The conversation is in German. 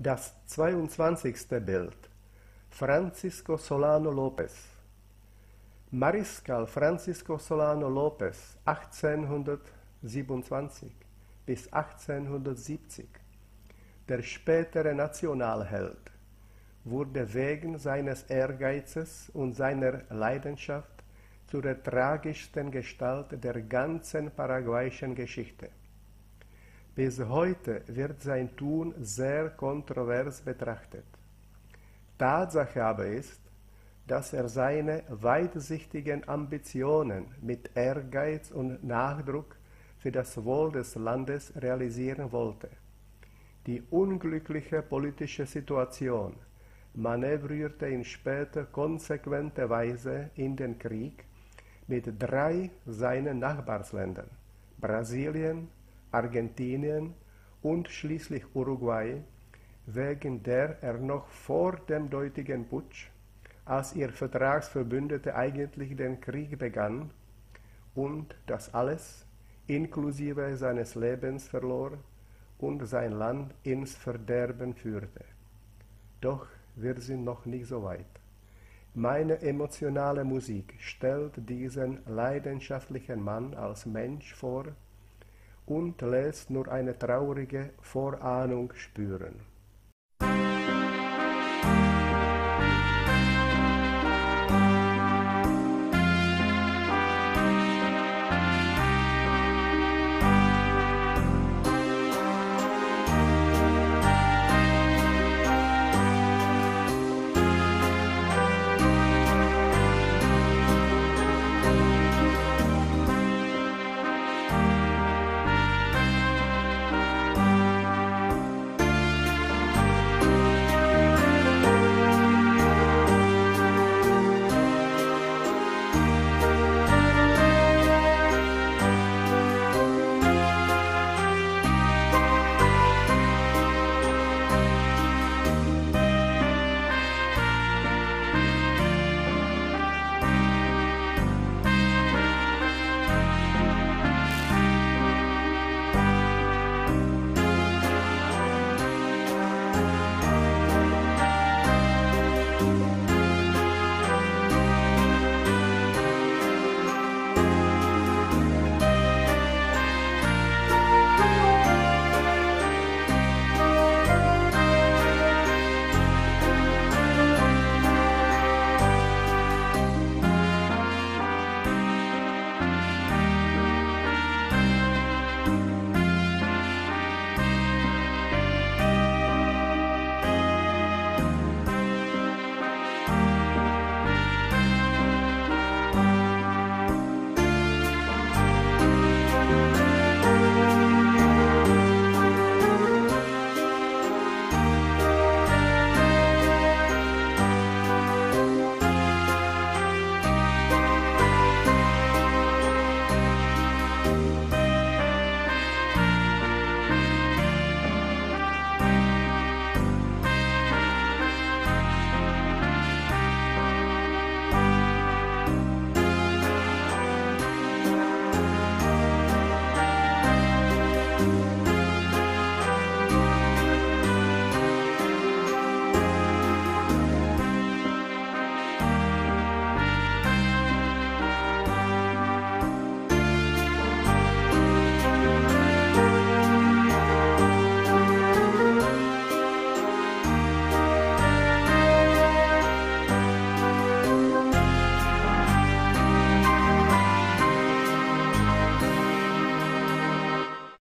Das 22. Bild Francisco Solano Lopez Mariskal Francisco Solano Lopez 1827 bis 1870 der spätere Nationalheld wurde wegen seines Ehrgeizes und seiner Leidenschaft zu der tragischsten Gestalt der ganzen paraguayischen Geschichte. Bis heute wird sein Tun sehr kontrovers betrachtet. Tatsache aber ist, dass er seine weitsichtigen Ambitionen mit Ehrgeiz und Nachdruck für das Wohl des Landes realisieren wollte. Die unglückliche politische Situation manövrierte ihn später konsequente Weise in den Krieg mit drei seinen Nachbarländern Brasilien, Argentinien und schließlich Uruguay, wegen der er noch vor dem deutigen Putsch, als ihr Vertragsverbündete eigentlich den Krieg begann, und das alles inklusive seines Lebens verlor und sein Land ins Verderben führte. Doch wir sind noch nicht so weit. Meine emotionale Musik stellt diesen leidenschaftlichen Mann als Mensch vor und lässt nur eine traurige Vorahnung spüren.